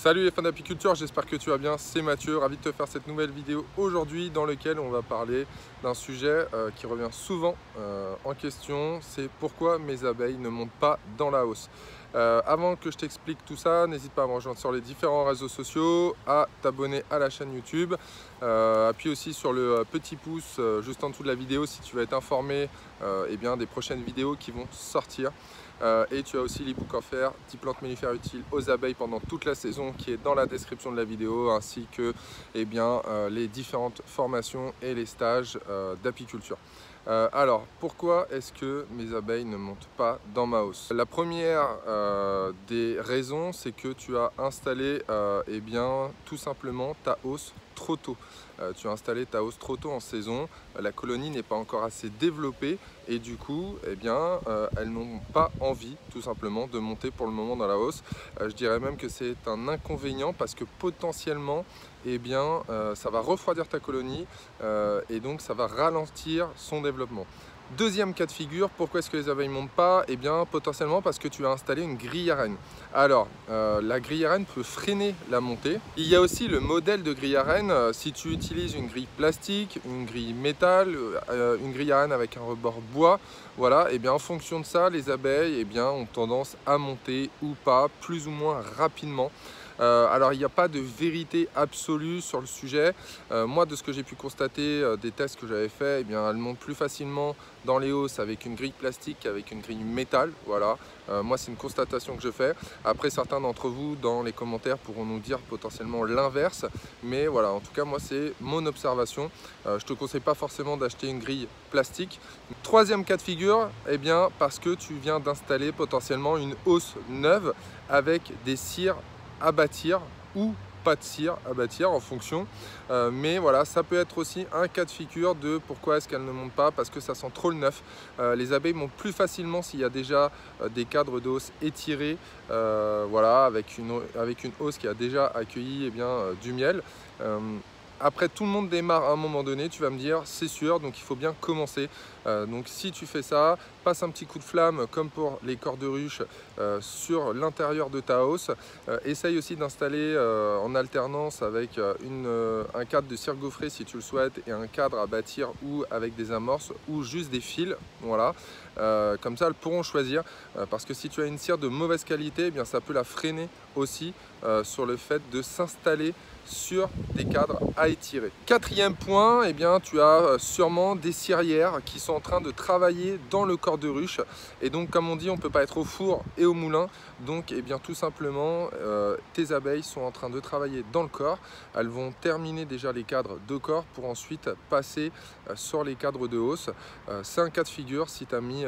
Salut les fans d'apiculture, j'espère que tu vas bien, c'est Mathieu, ravi de te faire cette nouvelle vidéo aujourd'hui dans laquelle on va parler d'un sujet euh, qui revient souvent euh, en question, c'est pourquoi mes abeilles ne montent pas dans la hausse. Euh, avant que je t'explique tout ça, n'hésite pas à me rejoindre sur les différents réseaux sociaux, à t'abonner à la chaîne YouTube, appuie aussi sur le petit pouce juste en dessous de la vidéo si tu veux être informé eh bien, des prochaines vidéos qui vont sortir. Euh, et tu as aussi l'ebook offert 10 plantes mellifères utiles aux abeilles pendant toute la saison qui est dans la description de la vidéo ainsi que eh euh, les différentes formations et les stages euh, d'apiculture. alors, pourquoi est-ce que mes abeilles ne montent pas dans ma hausse? La première des raisons, c'est que tu as installé eh bien, tout simplement ta hausse trop tôt. Euh, tu as installé ta hausse trop tôt en saison, la colonie n'est pas encore assez développée et du coup, eh bien, euh, elles n'ont pas envie tout simplement de monter pour le moment dans la hausse. Euh, je dirais même que c'est un inconvénient parce que potentiellement, eh bien, ça va refroidir ta colonie et donc ça va ralentir son développement. Deuxième cas de figure, pourquoi est-ce que les abeilles ne montent pas? Eh bien, potentiellement parce que tu as installé une grille à reine. Alors, euh, la grille à reine peut freiner la montée. Il y a aussi le modèle de grille à. Euh, si tu utilises une grille plastique, une grille métal, euh, une grille à avec un rebord bois, voilà, eh bien en fonction de ça, les abeilles eh bien, ont tendance à monter ou pas, plus ou moins rapidement. Euh, alors il n'y a pas de vérité absolue sur le sujet. Euh, moi de ce que j'ai pu constater euh, des tests que j'avais fait, eh bien, elles montent plus facilement dans les hausses avec une grille plastique qu'avec une grille métal. Voilà. moi c'est une constatation que je fais. Après certains d'entre vous dans les commentaires pourront nous dire potentiellement l'inverse. Mais voilà, en tout cas moi c'est mon observation. je te conseille pas forcément d'acheter une grille plastique. Troisième cas de figure, eh bien parce que tu viens d'installer potentiellement une hausse neuve avec des cires à bâtir ou pas de cire à bâtir en fonction. Euh, mais voilà ça peut être aussi un cas de figure de pourquoi est-ce qu'elles ne montent pas parce que ça sent trop le neuf. Euh, les abeilles montent plus facilement s'il y a déjà euh, des cadres hausse étirés voilà avec une, avec hausse qui a déjà accueilli eh bien, du miel après, tout le monde démarre à un moment donné, tu vas me dire, c'est sûr, donc il faut bien commencer. Euh, donc si tu fais ça, passe un petit coup de flamme, comme pour les corps de ruche, euh, sur l'intérieur de ta hausse. Euh, essaye aussi d'installer en alternance avec un cadre de cire gaufrée si tu le souhaites, et un cadre à bâtir ou avec des amorces, ou juste des fils. Voilà. comme ça, elles pourront choisir, parce que si tu as une cire de mauvaise qualité, eh bien, ça peut la freiner aussi sur le fait de s'installer sur des cadres à étirer. Quatrième point, eh bien, tu as euh, sûrement des cirières qui sont en train de travailler dans le corps de ruche. Et donc, comme on dit, on ne peut pas être au four et au moulin. Donc, eh bien, tout simplement, euh, tes abeilles sont en train de travailler dans le corps. Elles vont terminer déjà les cadres de corps pour ensuite passer euh, sur les cadres de hausse. C'est un cas de figure si tu as mis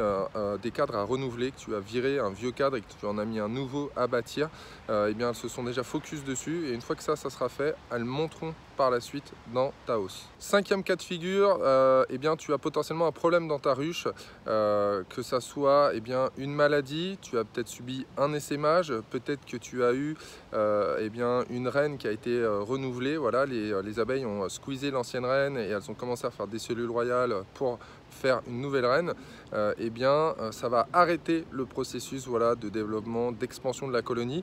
des cadres à renouveler, que tu as viré un vieux cadre et que tu en as mis un nouveau à bâtir, eh bien, elles se sont déjà focus dessus. Et une fois que ça, ça sera fait, elles monteront par la suite dans ta hausse. Cinquième cas de figure, euh, eh bien, tu as potentiellement un problème dans ta ruche, euh, que ça soit eh bien, une maladie, tu as peut-être subi un essaimage, peut-être que tu as eu euh, eh bien, une reine qui a été renouvelée, voilà, les, les abeilles ont squeezé l'ancienne reine et elles ont commencé à faire des cellules royales pour faire une nouvelle reine, eh bien ça va arrêter le processus voilà, de développement, d'expansion de la colonie.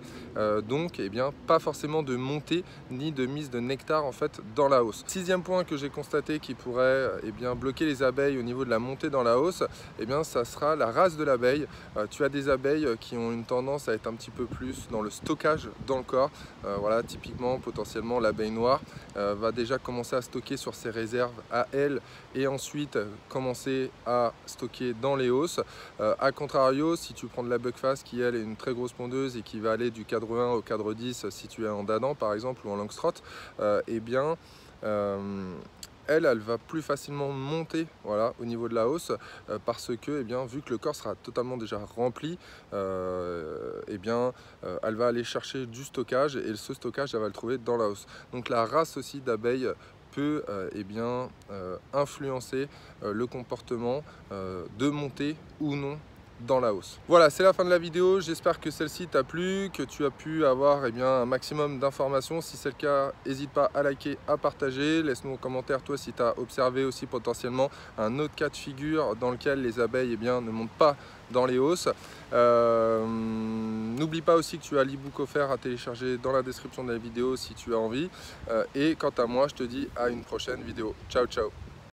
Donc eh bien, pas forcément de montée ni de mise de nectar en fait dans la hausse. Sixième point que j'ai constaté qui pourrait eh bien, bloquer les abeilles au niveau de la montée dans la hausse, eh bien, ça sera la race de l'abeille. tu as des abeilles qui ont une tendance à être un petit peu plus dans le stockage dans le corps. voilà, typiquement, potentiellement, l'abeille noire va déjà commencer à stocker sur ses réserves à elle et ensuite commencer à stocker dans les hausses. Euh, a contrario, si tu prends de la Buckfast qui elle est une très grosse pondeuse et qui va aller du cadre 1 au cadre 10 si tu es en Dadan par exemple ou en Langstrot, euh, eh bien euh, elle, elle va plus facilement monter voilà, au niveau de la hausse parce que, eh bien, vu que le corps sera totalement déjà rempli, eh bien, elle va aller chercher du stockage et ce stockage, elle va le trouver dans la hausse. Donc la race aussi d'abeilles peut euh, eh bien, euh, influencer euh, le comportement de monter ou non dans la hausse. Voilà, c'est la fin de la vidéo. J'espère que celle-ci t'a plu, que tu as pu avoir eh bien, un maximum d'informations. Si c'est le cas, n'hésite pas à liker, à partager. Laisse-nous en commentaire, toi, si tu as observé aussi potentiellement un autre cas de figure dans lequel les abeilles eh bien, ne montent pas dans les hausses. Euh, n'oublie pas aussi que tu as l'ebook offert à télécharger dans la description de la vidéo si tu as envie. Euh, et quant à moi, je te dis à une prochaine vidéo. Ciao, ciao